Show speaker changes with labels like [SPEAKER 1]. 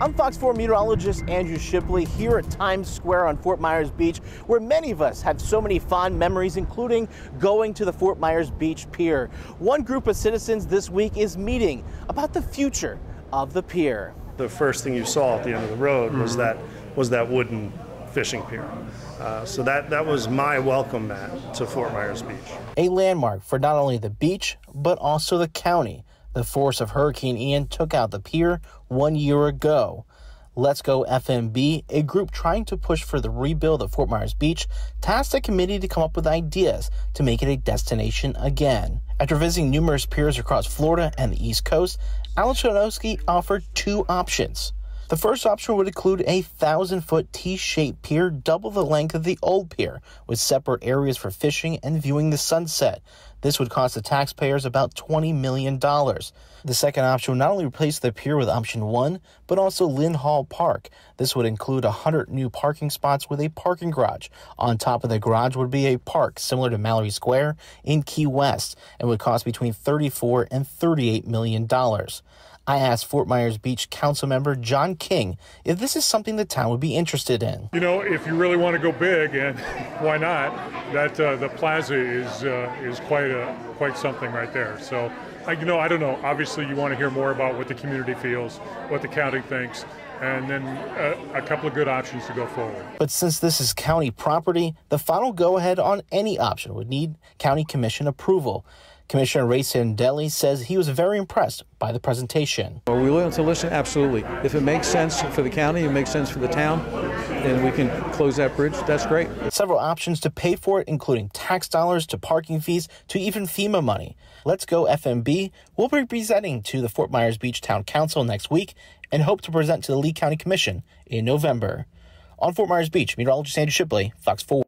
[SPEAKER 1] I'm Fox 4 meteorologist Andrew Shipley here at Times Square on Fort Myers Beach, where many of us have so many fond memories, including going to the Fort Myers Beach Pier. One group of citizens this week is meeting about the future of the pier.
[SPEAKER 2] The first thing you saw at the end of the road was that was that wooden fishing pier. Uh, so that that was my welcome mat to Fort Myers Beach.
[SPEAKER 1] A landmark for not only the beach but also the county. The force of Hurricane Ian took out the pier one year ago. Let's Go FMB, a group trying to push for the rebuild of Fort Myers Beach, tasked a committee to come up with ideas to make it a destination again. After visiting numerous piers across Florida and the East Coast, Alan Chonowski offered two options. The first option would include a thousand foot T shaped pier, double the length of the old pier, with separate areas for fishing and viewing the sunset. This would cost the taxpayers about $20 million. The second option would not only replace the pier with option one, but also Lynn Hall Park. This would include 100 new parking spots with a parking garage. On top of the garage would be a park similar to Mallory Square in Key West and would cost between 34 and 38 million dollars. I asked Fort Myers Beach Council member John King if this is something the town would be interested in.
[SPEAKER 3] You know, if you really want to go big, and why not? That uh, the plaza is uh, is quite a quite something right there. So, I, you know, I don't know. Obviously, you want to hear more about what the community feels, what the county thinks, and then a, a, couple of good options to go forward.
[SPEAKER 1] But since this is county property, the final go ahead on any option would need county commission approval. Commissioner Ray Sandelli says he was very impressed by the presentation.
[SPEAKER 4] Are we willing to listen? Absolutely. If it makes sense for the county, it makes sense for the town, and we can close that bridge, that's great.
[SPEAKER 1] Several options to pay for it, including tax dollars to parking fees to even FEMA money. Let's Go FMB We'll be presenting to the Fort Myers Beach Town Council next week and hope to present to the Lee County Commission in November. On Fort Myers Beach, meteorologist Andrew Shipley, Fox 4.